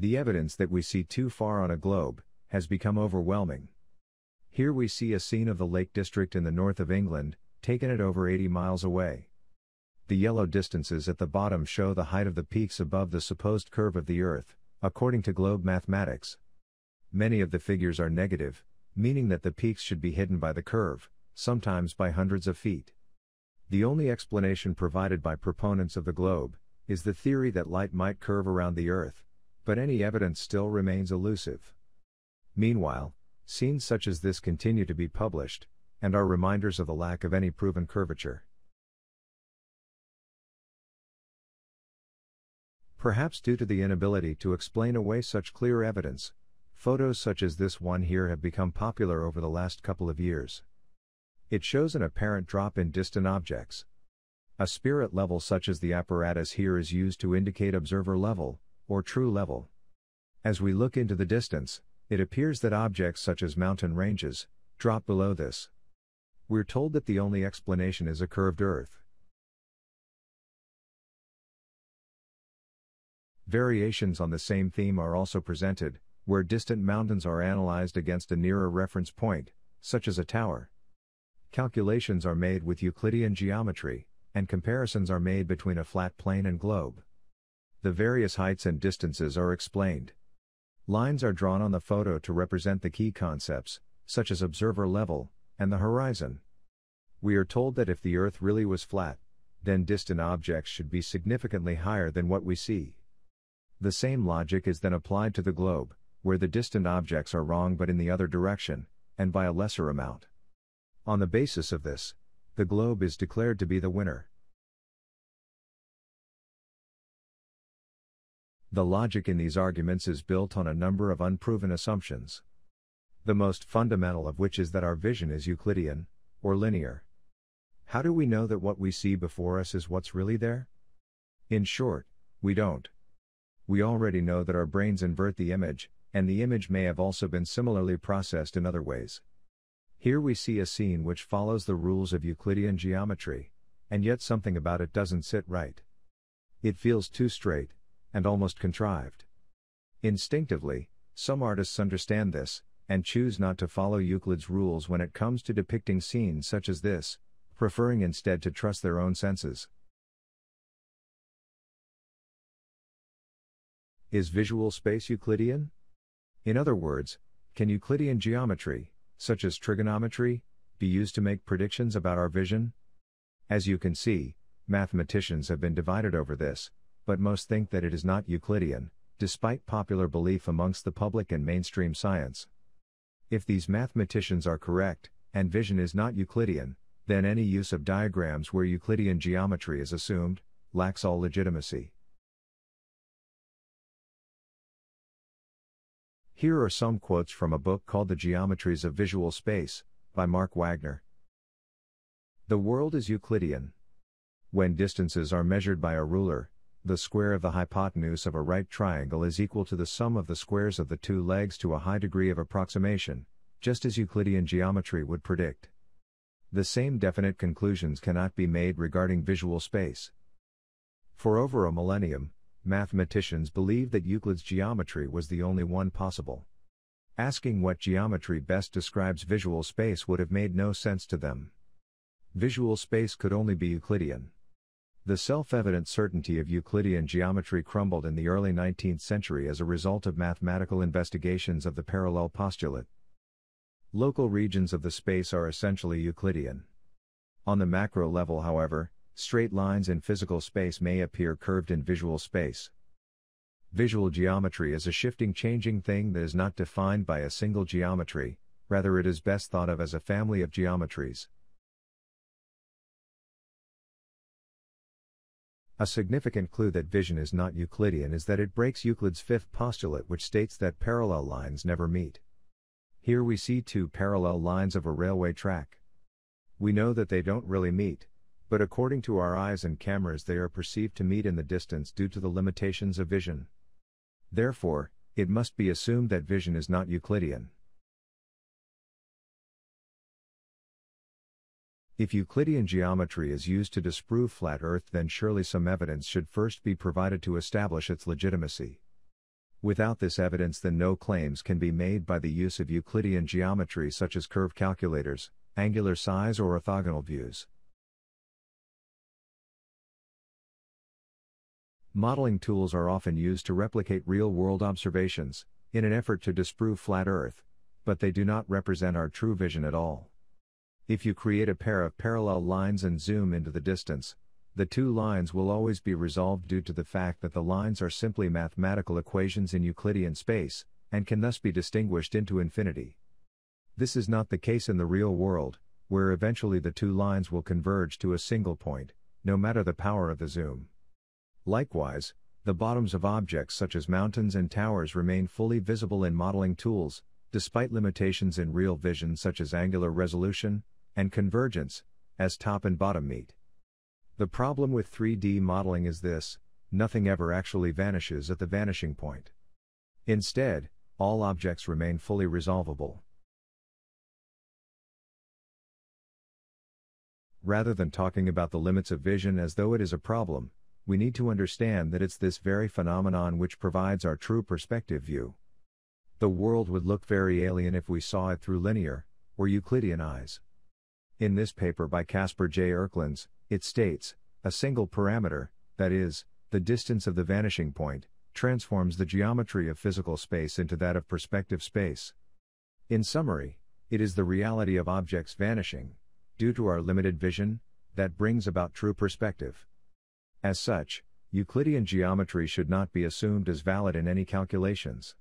The evidence that we see too far on a globe has become overwhelming. Here we see a scene of the Lake District in the north of England, taken at over 80 miles away. The yellow distances at the bottom show the height of the peaks above the supposed curve of the Earth, according to globe mathematics. Many of the figures are negative, meaning that the peaks should be hidden by the curve, sometimes by hundreds of feet. The only explanation provided by proponents of the globe is the theory that light might curve around the Earth, but any evidence still remains elusive. Meanwhile, scenes such as this continue to be published, and are reminders of the lack of any proven curvature. Perhaps due to the inability to explain away such clear evidence, photos such as this one here have become popular over the last couple of years. It shows an apparent drop in distant objects. A spirit level such as the apparatus here is used to indicate observer level, or true level. As we look into the distance, it appears that objects such as mountain ranges drop below this. We're told that the only explanation is a curved Earth. Variations on the same theme are also presented, where distant mountains are analyzed against a nearer reference point, such as a tower. Calculations are made with Euclidean geometry, and comparisons are made between a flat plane and globe. The various heights and distances are explained. Lines are drawn on the photo to represent the key concepts, such as observer level, and the horizon. We are told that if the Earth really was flat, then distant objects should be significantly higher than what we see. The same logic is then applied to the globe, where the distant objects are wrong but in the other direction, and by a lesser amount. On the basis of this, the globe is declared to be the winner. The logic in these arguments is built on a number of unproven assumptions. The most fundamental of which is that our vision is Euclidean, or linear. How do we know that what we see before us is what's really there? In short, we don't we already know that our brains invert the image, and the image may have also been similarly processed in other ways. Here we see a scene which follows the rules of Euclidean geometry, and yet something about it doesn't sit right. It feels too straight, and almost contrived. Instinctively, some artists understand this, and choose not to follow Euclid's rules when it comes to depicting scenes such as this, preferring instead to trust their own senses. Is visual space Euclidean? In other words, can Euclidean geometry, such as trigonometry, be used to make predictions about our vision? As you can see, mathematicians have been divided over this, but most think that it is not Euclidean, despite popular belief amongst the public and mainstream science. If these mathematicians are correct, and vision is not Euclidean, then any use of diagrams where Euclidean geometry is assumed, lacks all legitimacy. Here are some quotes from a book called The Geometries of Visual Space, by Mark Wagner. The world is Euclidean. When distances are measured by a ruler, the square of the hypotenuse of a right triangle is equal to the sum of the squares of the two legs to a high degree of approximation, just as Euclidean geometry would predict. The same definite conclusions cannot be made regarding visual space. For over a millennium, mathematicians believed that Euclid's geometry was the only one possible. Asking what geometry best describes visual space would have made no sense to them. Visual space could only be Euclidean. The self evident certainty of Euclidean geometry crumbled in the early 19th century as a result of mathematical investigations of the parallel postulate. Local regions of the space are essentially Euclidean. On the macro level, however, straight lines in physical space may appear curved in visual space. Visual geometry is a shifting, changing thing that is not defined by a single geometry, rather, it is best thought of as a family of geometries. A significant clue that vision is not Euclidean is that it breaks Euclid's fifth postulate, which states that parallel lines never meet. Here we see two parallel lines of a railway track. We know that they don't really meet, but according to our eyes and cameras, they are perceived to meet in the distance due to the limitations of vision. Therefore, it must be assumed that vision is not Euclidean. If Euclidean geometry is used to disprove flat Earth, then surely some evidence should first be provided to establish its legitimacy. Without this evidence, then no claims can be made by the use of Euclidean geometry such as curve calculators, angular size, or orthogonal views. Modeling tools are often used to replicate real world observations, in an effort to disprove flat Earth, but they do not represent our true vision at all. If you create a pair of parallel lines and zoom into the distance, the two lines will always be resolved due to the fact that the lines are simply mathematical equations in Euclidean space, and can thus be distinguished into infinity. This is not the case in the real world, where eventually the two lines will converge to a single point, no matter the power of the zoom. Likewise, the bottoms of objects such as mountains and towers remain fully visible in modeling tools, despite limitations in real vision such as angular resolution and convergence, as top and bottom meet. The problem with 3D modeling is this nothing ever actually vanishes at the vanishing point. Instead, all objects remain fully resolvable. Rather than talking about the limits of vision as though it is a problem, we need to understand that it's this very phenomenon which provides our true perspective view. The world would look very alien if we saw it through linear, or Euclidean eyes. In this paper by Casper J. Erkelens, it states, a single parameter, that is, the distance of the vanishing point, transforms the geometry of physical space into that of perspective space. In summary, it is the reality of objects vanishing, due to our limited vision, that brings about true perspective. As such, Euclidean geometry should not be assumed as valid in any calculations.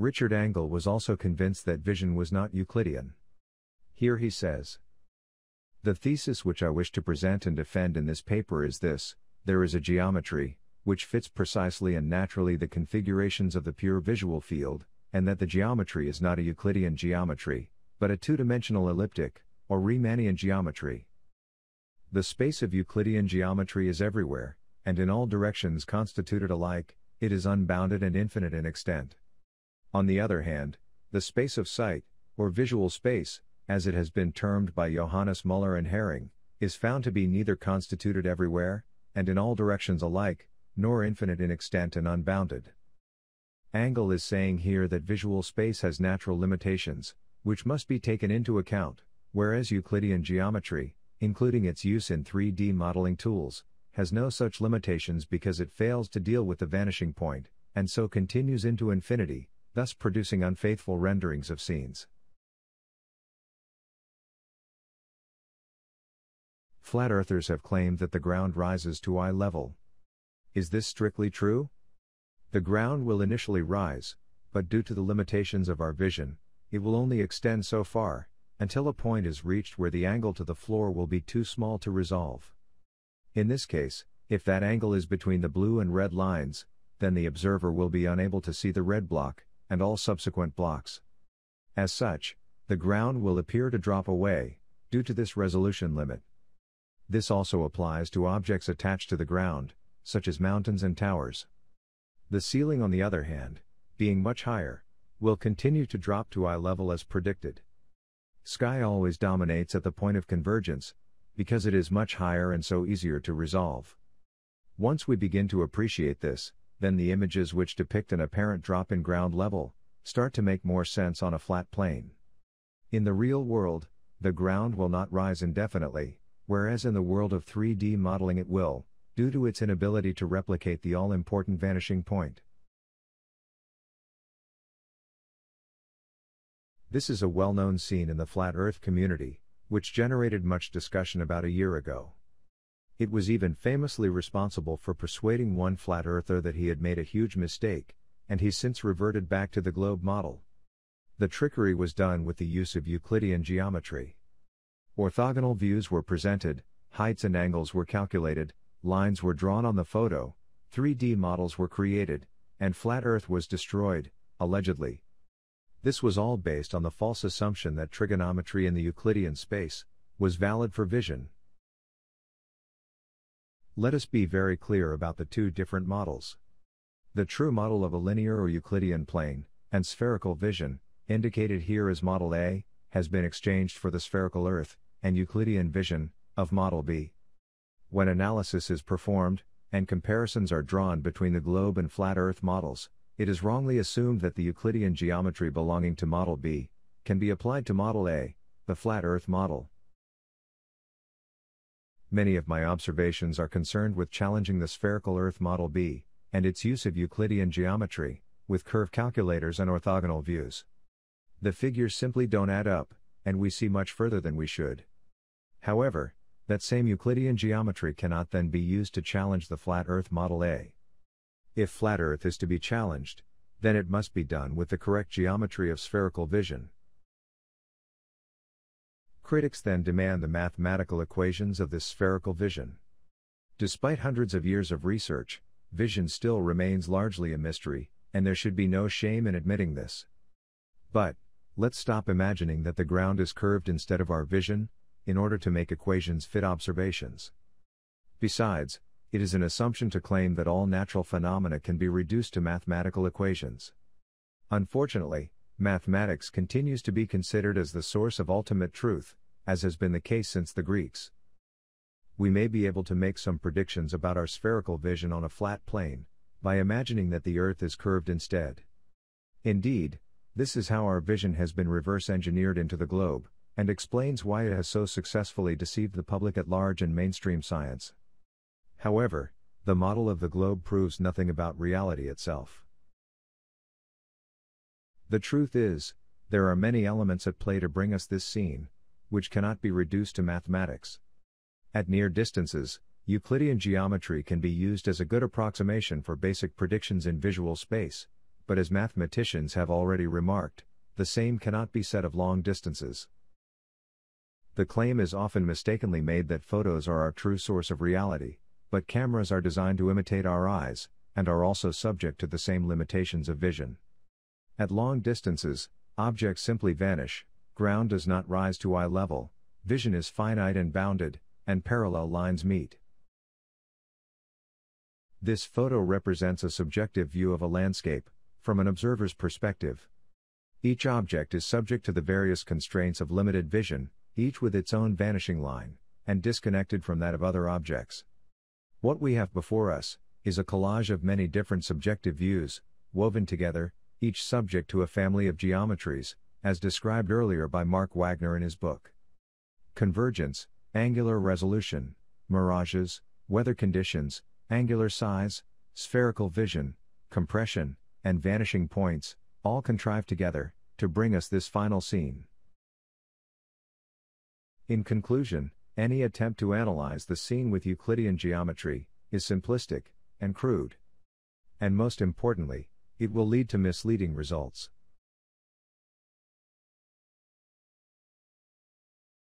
Richard Angell was also convinced that vision was not Euclidean. Here he says The thesis which I wish to present and defend in this paper is this there is a geometry, which fits precisely and naturally the configurations of the pure visual field, and that the geometry is not a Euclidean geometry, but a two dimensional elliptic, or Riemannian geometry. The space of Euclidean geometry is everywhere, and in all directions constituted alike, it is unbounded and infinite in extent. On the other hand, the space of sight, or visual space, as it has been termed by Johannes Müller and Hering, is found to be neither constituted everywhere, and in all directions alike, nor infinite in extent and unbounded. Angell is saying here that visual space has natural limitations, which must be taken into account, whereas Euclidean geometry, including its use in 3D modeling tools, has no such limitations because it fails to deal with the vanishing point, and so continues into infinity, thus producing unfaithful renderings of scenes. Flat earthers have claimed that the ground rises to eye level. Is this strictly true? The ground will initially rise, but due to the limitations of our vision, it will only extend so far, until a point is reached where the angle to the floor will be too small to resolve. In this case, if that angle is between the blue and red lines, then the observer will be unable to see the red block, and all subsequent blocks. As such, the ground will appear to drop away, due to this resolution limit. This also applies to objects attached to the ground, such as mountains and towers. The ceiling, on the other hand, being much higher, will continue to drop to eye level as predicted. Sky always dominates at the point of convergence, because it is much higher and so easier to resolve. Once we begin to appreciate this, then the images which depict an apparent drop in ground level start to make more sense on a flat plane. In the real world, the ground will not rise indefinitely, whereas in the world of 3D modeling it will, due to its inability to replicate the all important vanishing point. This is a well known scene in the flat earth community, which generated much discussion about a year ago. It was even famously responsible for persuading one flat earther that he had made a huge mistake, and he's since reverted back to the globe model. The trickery was done with the use of Euclidean geometry. Orthogonal views were presented, heights and angles were calculated, lines were drawn on the photo, 3D models were created, and flat Earth was destroyed, allegedly. This was all based on the false assumption that trigonometry in the Euclidean space was valid for vision. Let us be very clear about the two different models. The true model of a linear or Euclidean plane and spherical vision, indicated here as Model A, has been exchanged for the spherical Earth and Euclidean vision, of Model B. When analysis is performed, and comparisons are drawn between the globe and flat Earth models, it is wrongly assumed that the Euclidean geometry belonging to Model B can be applied to Model A, the flat Earth model. Many of my observations are concerned with challenging the spherical Earth Model B and its use of Euclidean geometry with curve calculators and orthogonal views. The figures simply don't add up, and we see much further than we should. However, that same Euclidean geometry cannot then be used to challenge the flat Earth Model A. If flat Earth is to be challenged, then it must be done with the correct geometry of spherical vision. Critics then demand the mathematical equations of this spherical vision. Despite hundreds of years of research, vision still remains largely a mystery, and there should be no shame in admitting this. But, let's stop imagining that the ground is curved instead of our vision, in order to make equations fit observations. Besides, it is an assumption to claim that all natural phenomena can be reduced to mathematical equations. Unfortunately, mathematics continues to be considered as the source of ultimate truth, as has been the case since the Greeks. We may be able to make some predictions about our spherical vision on a flat plane, by imagining that the Earth is curved instead. Indeed, this is how our vision has been reverse engineered into the globe, and explains why it has so successfully deceived the public at large and mainstream science. However, the model of the globe proves nothing about reality itself. The truth is, there are many elements at play to bring us this scene, which cannot be reduced to mathematics. At near distances, Euclidean geometry can be used as a good approximation for basic predictions in visual space, but as mathematicians have already remarked, the same cannot be said of long distances. The claim is often mistakenly made that photos are our true source of reality, but cameras are designed to imitate our eyes, and are also subject to the same limitations of vision. At long distances, objects simply vanish, ground does not rise to eye level, vision is finite and bounded, and parallel lines meet. This photo represents a subjective view of a landscape, from an observer's perspective. Each object is subject to the various constraints of limited vision, each with its own vanishing line, and disconnected from that of other objects. What we have before us is a collage of many different subjective views, woven together, each subject to a family of geometries, as described earlier by Mark Wagner in his book. Convergence, angular resolution, mirages, weather conditions, angular size, spherical vision, compression, and vanishing points, all contrive together, to bring us this final scene. In conclusion, any attempt to analyze the scene with Euclidean geometry is simplistic and crude. And most importantly, it will lead to misleading results.